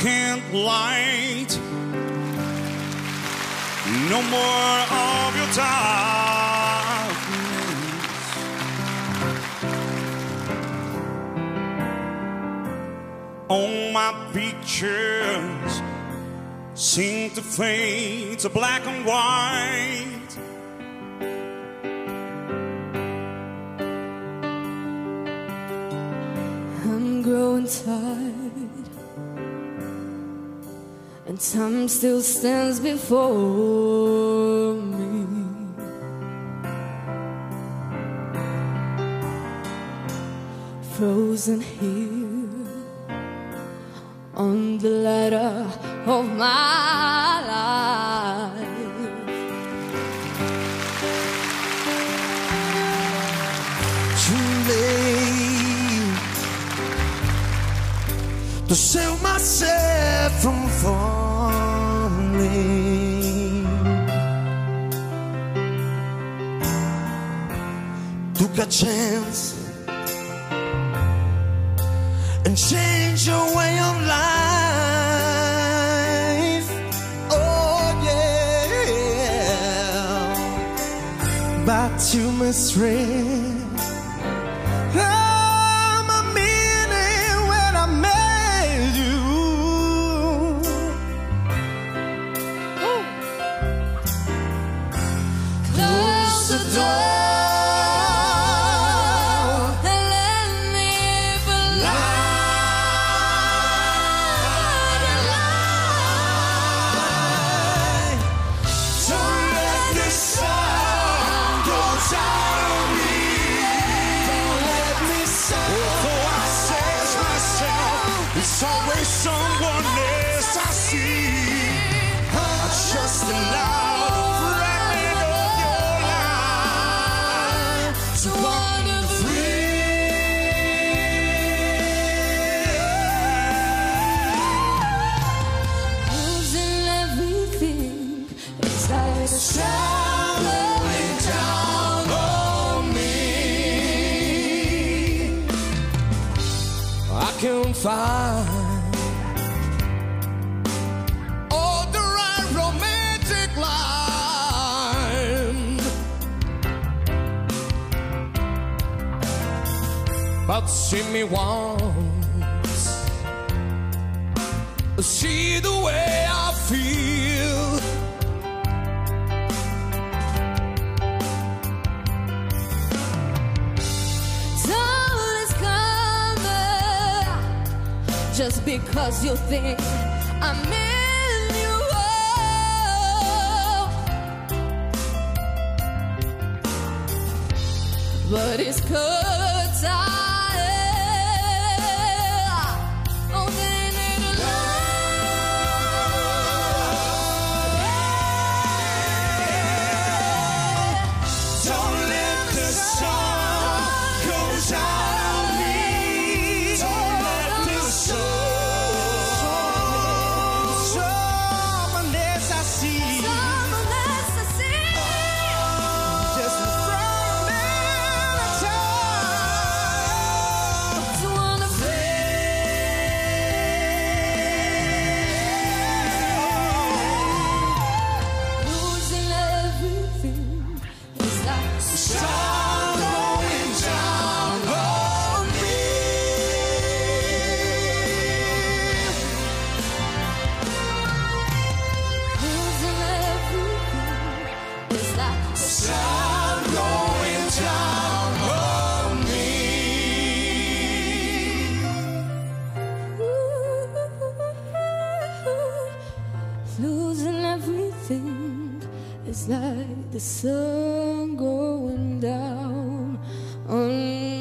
can't light no more of your darkness. All my pictures seem to fade to black and white. I'm growing tired, and time still stands before me. Frozen here on the ladder of my to save myself from falling. Took a chance and change your way of life. Oh yeah, but you misread. Door can find all the right romantic line, but see me once, see the way I feel. Just because you think I'm in you. But it's cause like It's like the sun going down on